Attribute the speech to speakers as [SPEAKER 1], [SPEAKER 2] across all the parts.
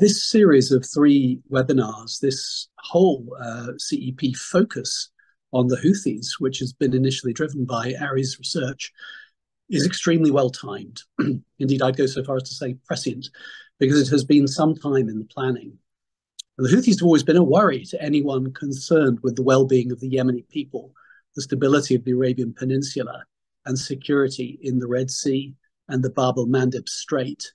[SPEAKER 1] This series of three webinars, this whole uh, CEP focus on the Houthis, which has been initially driven by Ari's research, is extremely well timed. Indeed, I'd go so far as to say prescient, because it has been some time in the planning. The Houthis have always been a worry to anyone concerned with the well being of the Yemeni people, the stability of the Arabian Peninsula, and security in the Red Sea and the Bab el Mandeb Strait.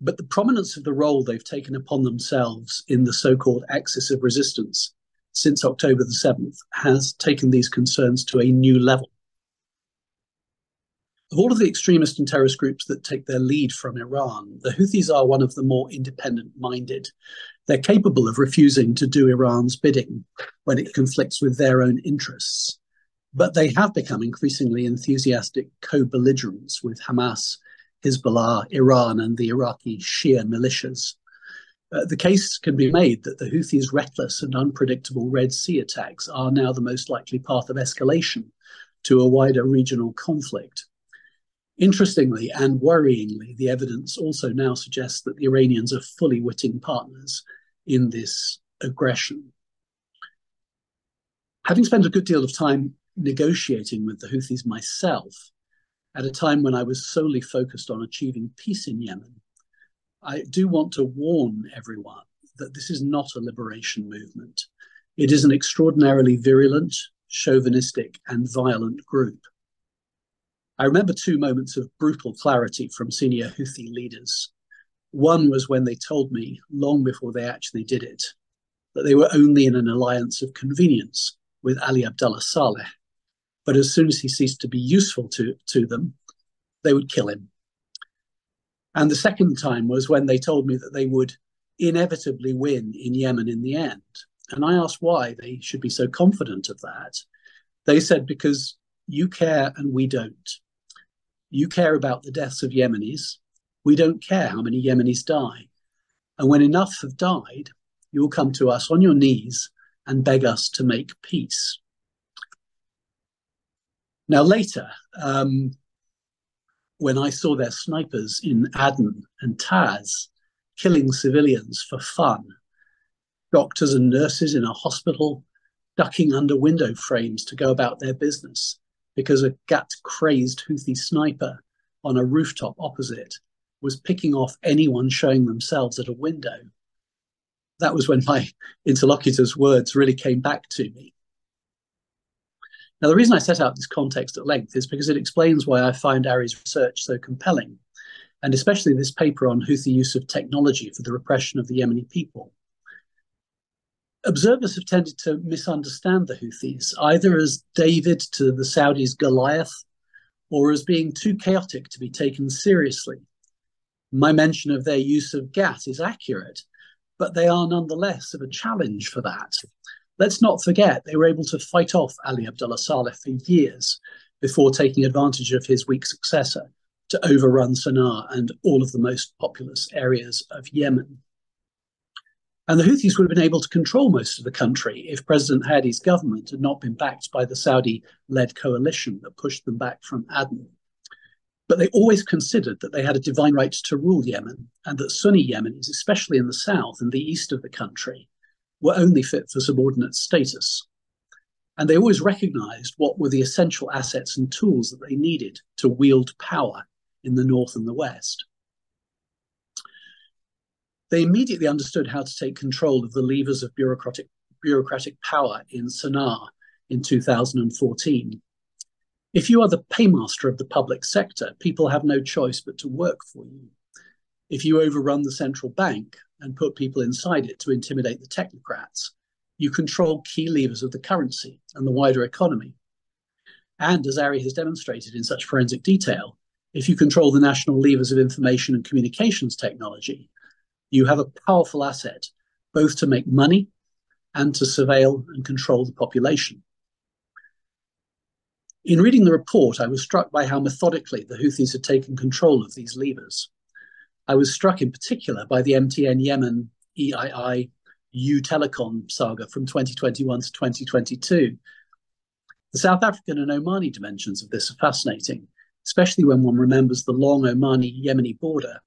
[SPEAKER 1] But the prominence of the role they've taken upon themselves in the so called axis of resistance since October the 7th has taken these concerns to a new level. Of all of the extremist and terrorist groups that take their lead from Iran, the Houthis are one of the more independent minded. They're capable of refusing to do Iran's bidding when it conflicts with their own interests. But they have become increasingly enthusiastic co belligerents with Hamas Hezbollah, Iran, and the Iraqi Shia militias. Uh, the case can be made that the Houthis' reckless and unpredictable Red Sea attacks are now the most likely path of escalation to a wider regional conflict. Interestingly and worryingly, the evidence also now suggests that the Iranians are fully witting partners in this aggression. Having spent a good deal of time negotiating with the Houthis myself, at a time when I was solely focused on achieving peace in Yemen, I do want to warn everyone that this is not a liberation movement. It is an extraordinarily virulent, chauvinistic, and violent group. I remember two moments of brutal clarity from senior Houthi leaders. One was when they told me, long before they actually did it, that they were only in an alliance of convenience with Ali Abdullah Saleh, but as soon as he ceased to be useful to, to them, they would kill him. And the second time was when they told me that they would inevitably win in Yemen in the end. And I asked why they should be so confident of that. They said, because you care and we don't. You care about the deaths of Yemenis. We don't care how many Yemenis die. And when enough have died, you will come to us on your knees and beg us to make peace. Now, later, um, when I saw their snipers in Aden and Taiz killing civilians for fun, doctors and nurses in a hospital ducking under window frames to go about their business because a qat crazed Houthi sniper on a rooftop opposite was picking off anyone showing themselves at a window. That was when my interlocutor's words really came back to me. Now, the reason I set out this context at length is because it explains why I find Ari's research so compelling, and especially this paper on Houthi use of technology for the repression of the Yemeni people. Observers have tended to misunderstand the Houthis, either as David to the Saudis' Goliath, or as being too chaotic to be taken seriously. My mention of their use of gas is accurate, but they are nonetheless of a challenge for that. Let's not forget they were able to fight off Ali Abdullah Saleh for years before taking advantage of his weak successor to overrun Sana'a and all of the most populous areas of Yemen. And the Houthis would have been able to control most of the country if President Hadi's government had not been backed by the Saudi led coalition that pushed them back from Aden. But they always considered that they had a divine right to rule Yemen and that Sunni Yemenis especially in the south and the east of the country, were only fit for subordinate status. And they always recognized what were the essential assets and tools that they needed to wield power in the north and the west. They immediately understood how to take control of the levers of bureaucratic, bureaucratic power in Sana'a in 2014. If you are the paymaster of the public sector, people have no choice but to work for you. If you overrun the central bank, and put people inside it to intimidate the technocrats, you control key levers of the currency and the wider economy. And as Ari has demonstrated in such forensic detail, if you control the national levers of information and communications technology, you have a powerful asset both to make money and to surveil and control the population. In reading the report, I was struck by how methodically the Houthis had taken control of these levers. I was struck in particular by the MTN Yemen EII YOU Telecom saga from 2021 to 2022. The South African and Omani dimensions of this are fascinating, especially when one remembers the long Omani Yemeni border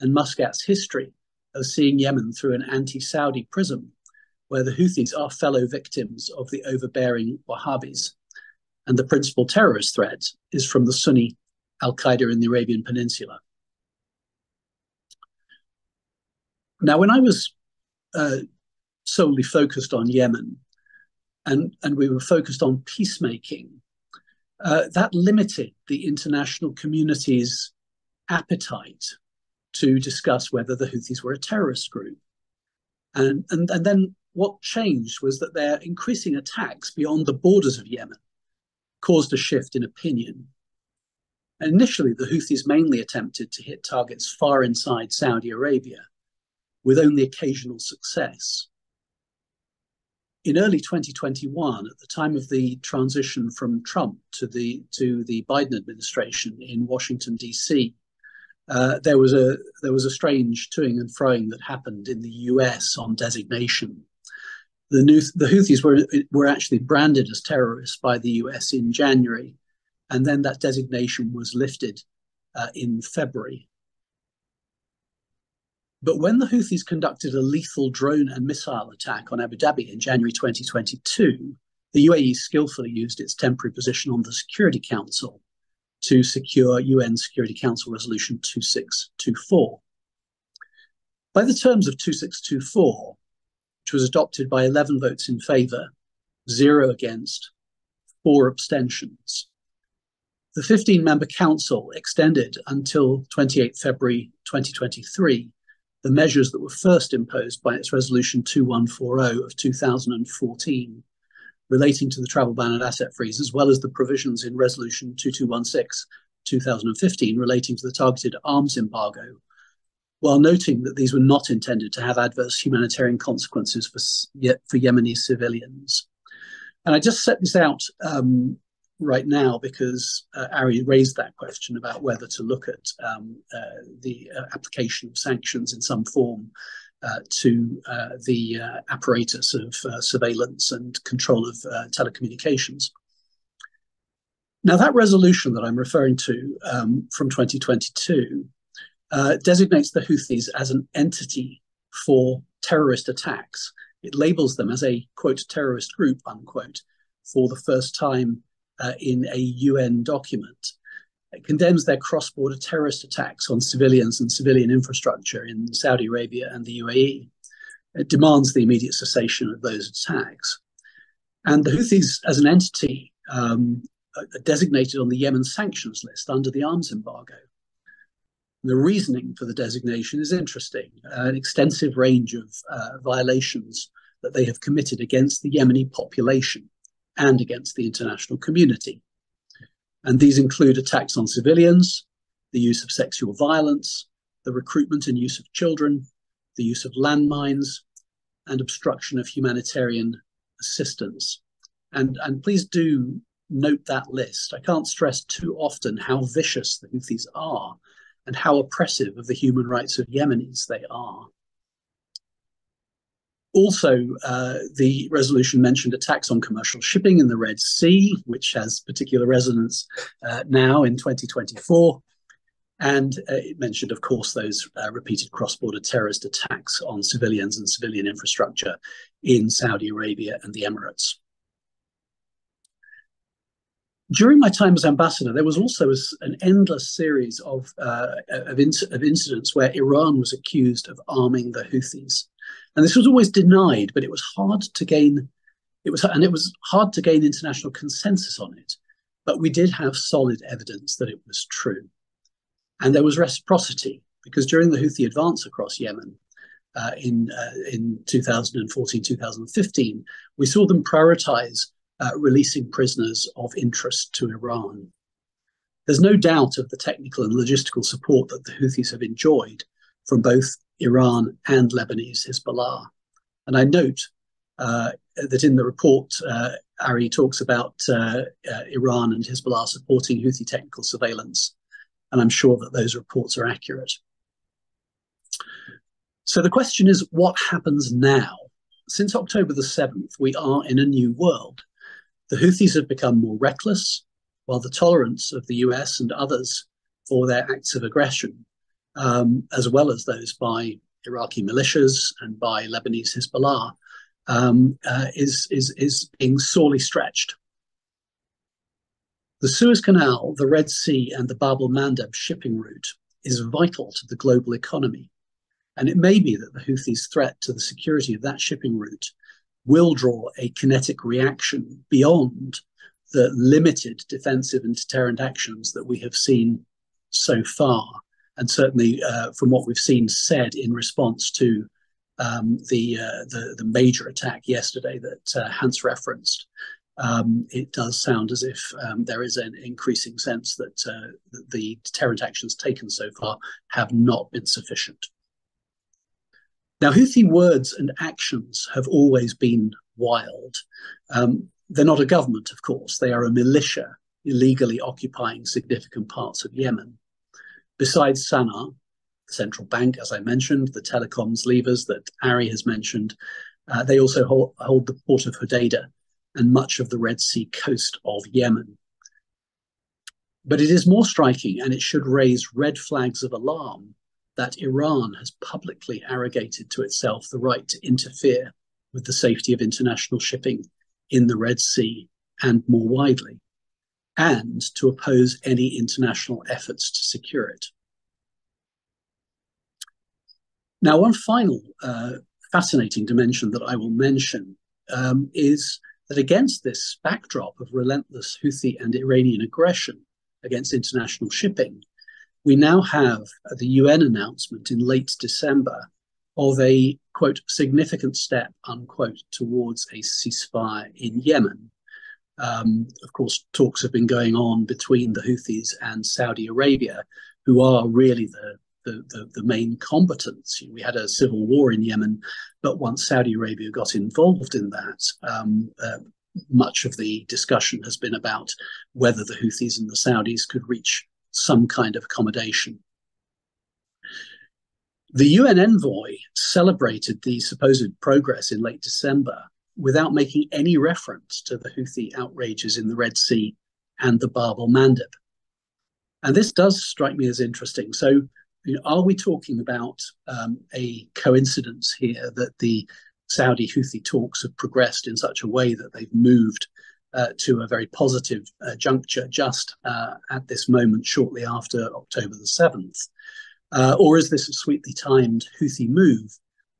[SPEAKER 1] and Muscat's history of seeing Yemen through an anti Saudi prism, where the Houthis are fellow victims of the overbearing Wahhabis. And the principal terrorist threat is from the Sunni Al Qaeda in the Arabian Peninsula. Now, when I was uh, solely focused on Yemen and, and we were focused on peacemaking, uh, that limited the international community's appetite to discuss whether the Houthis were a terrorist group. And, and, and then what changed was that their increasing attacks beyond the borders of Yemen caused a shift in opinion. Initially, the Houthis mainly attempted to hit targets far inside Saudi Arabia, with only occasional success. In early 2021, at the time of the transition from Trump to the to the Biden administration in Washington D.C., uh, there was a there was a strange toing and froing that happened in the U.S. on designation. The, new, the Houthis were were actually branded as terrorists by the U.S. in January, and then that designation was lifted uh, in February. But when the Houthis conducted a lethal drone and missile attack on Abu Dhabi in January 2022, the UAE skillfully used its temporary position on the Security Council to secure UN Security Council Resolution 2624. By the terms of 2624, which was adopted by 11 votes in favour, zero against, four abstentions, the 15 member council extended until 28 February 2023 the measures that were first imposed by its resolution 2140 of 2014 relating to the travel ban and asset freeze, as well as the provisions in Resolution 2216 2015 relating to the targeted arms embargo, while noting that these were not intended to have adverse humanitarian consequences for, for Yemeni civilians. And I just set this out um, right now because uh, Ari raised that question about whether to look at um, uh, the uh, application of sanctions in some form uh, to uh, the uh, apparatus of surveillance and control of telecommunications. Now, that resolution that I'm referring to um, from 2022 designates the Houthis as an entity for terrorist attacks. It labels them as a quote terrorist group unquote for the first time uh, in a UN document. It condemns their cross border terrorist attacks on civilians and civilian infrastructure in Saudi Arabia and the UAE. It demands the immediate cessation of those attacks. And the Houthis, as an entity, um, are designated on the Yemen sanctions list under the arms embargo. The reasoning for the designation is interesting an extensive range of uh, violations that they have committed against the Yemeni population and against the international community. And these include attacks on civilians, the use of sexual violence, the recruitment and use of children, the use of landmines, and obstruction of humanitarian assistance. And, and please do note that list. I can't stress too often how vicious the Houthis are and how oppressive of the human rights of Yemenis they are. Also, uh, the resolution mentioned attacks on commercial shipping in the Red Sea, which has particular resonance uh, now in 2024. And uh, it mentioned, of course, those uh, repeated cross border terrorist attacks on civilians and civilian infrastructure in Saudi Arabia and the Emirates. During my time as ambassador, there was also an endless series of, uh, of, of incidents where Iran was accused of arming the Houthis. And this was always denied, but it was hard to gain it was and it was hard to gain international consensus on it. But we did have solid evidence that it was true. And there was reciprocity because during the Houthi advance across Yemen uh, in uh, in 2014 2015, we saw them prioritize uh, releasing prisoners of interest to Iran. There's no doubt of the technical and logistical support that the Houthis have enjoyed from both Iran and Lebanese Hezbollah. And I note uh, that in the report, uh, Ari talks about uh, uh, Iran and Hezbollah supporting Houthi technical surveillance. And I'm sure that those reports are accurate. So the question is what happens now? Since October the 7th, we are in a new world. The Houthis have become more reckless, while the tolerance of the US and others for their acts of aggression um, as well as those by Iraqi militias and by Lebanese Hezbollah um, uh, is, is, is being sorely stretched. The Suez Canal, the Red Sea, and the Bab el Mandeb shipping route is vital to the global economy. And it may be that the Houthis' threat to the security of that shipping route will draw a kinetic reaction beyond the limited defensive and deterrent actions that we have seen so far. And certainly uh, from what we've seen said in response to um, the, uh, the, the major attack yesterday that uh, Hans referenced, um, it does sound as if um, there is an increasing sense that, uh, that the deterrent actions taken so far have not been sufficient. Now, Houthi words and actions have always been wild. Um, they're not a government, of course. They are a militia illegally occupying significant parts of Yemen. Besides Sana'a, the central bank, as I mentioned, the telecoms levers that Ari has mentioned, uh, they also hold, hold, the port of Hodeidah and much of the Red Sea coast of Yemen. But it is more striking, and it should raise red flags of alarm, that Iran has publicly arrogated to itself the right to interfere with the safety of international shipping in the Red Sea and more widely, and to oppose any international efforts to secure it. Now, one final uh, fascinating dimension that I will mention um, is that against this backdrop of relentless Houthi and Iranian aggression against international shipping, we now have the UN announcement in late December of a quote significant step unquote towards a ceasefire in Yemen. Um, of course, talks have been going on between the Houthis and Saudi Arabia, who are really the the, the, the, main combatants. We had a civil war in Yemen, but once Saudi Arabia got involved in that, um, uh, much of the discussion has been about whether the Houthis and the Saudis could reach some kind of accommodation. The UN envoy celebrated the supposed progress in late December without making any reference to the Houthi outrages in the Red Sea and the Bab el Mandeb. And this does strike me as interesting. So, you know, are we talking about um, a coincidence here that the Saudi Houthi talks have progressed in such a way that they've moved uh, to a very positive uh, juncture just uh, at this moment, shortly after October the 7th? Uh, or is this a sweetly timed Houthi move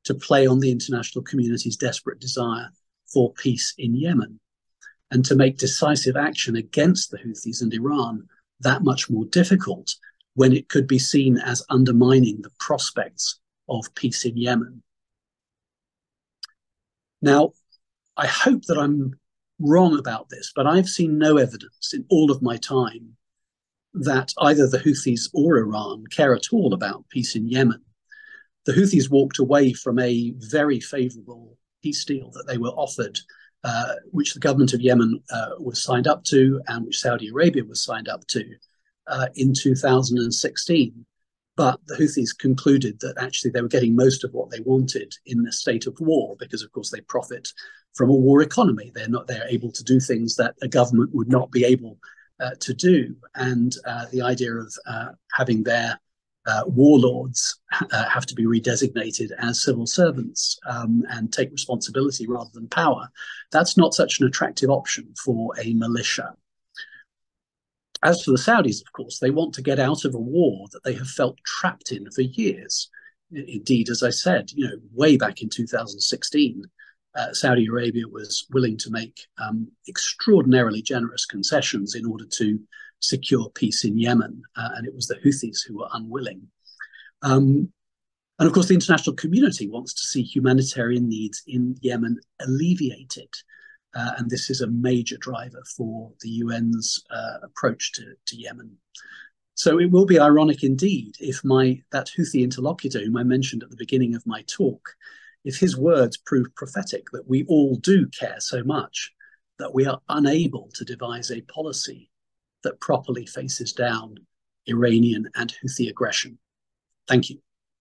[SPEAKER 1] to play on the international community's desperate desire for peace in Yemen and to make decisive action against the Houthis and Iran that much more difficult when it could be seen as undermining the prospects of peace in Yemen? Now, I hope that I'm wrong about this, but I've seen no evidence in all of my time that either the Houthis or Iran care at all about peace in Yemen. The Houthis walked away from a very favorable peace deal that they were offered, uh, which the government of Yemen uh, was signed up to and which Saudi Arabia was signed up to uh, in 2016. But the Houthis concluded that actually they were getting most of what they wanted in the state of war because, of course, they profit from a war economy. They're not they're able to do things that a government would not be able uh, to do. And uh, the idea of uh, having their uh, warlords uh, have to be redesignated as civil servants um, and take responsibility rather than power, that's not such an attractive option for a militia. As for the Saudis, of course, they want to get out of a war that they have felt trapped in for years. Indeed, as I said, you know, way back in 2016, uh, Saudi Arabia was willing to make um, extraordinarily generous concessions in order to secure peace in Yemen, uh, and it was the Houthis who were unwilling. Um, and of course, the international community wants to see humanitarian needs in Yemen alleviated. Uh, and this is a major driver for the UN's uh, approach to, to Yemen. So it will be ironic indeed if my that Houthi interlocutor, whom I mentioned at the beginning of my talk, if his words prove prophetic that we all do care so much that we are unable to devise a policy that properly faces down Iranian and Houthi aggression. Thank you.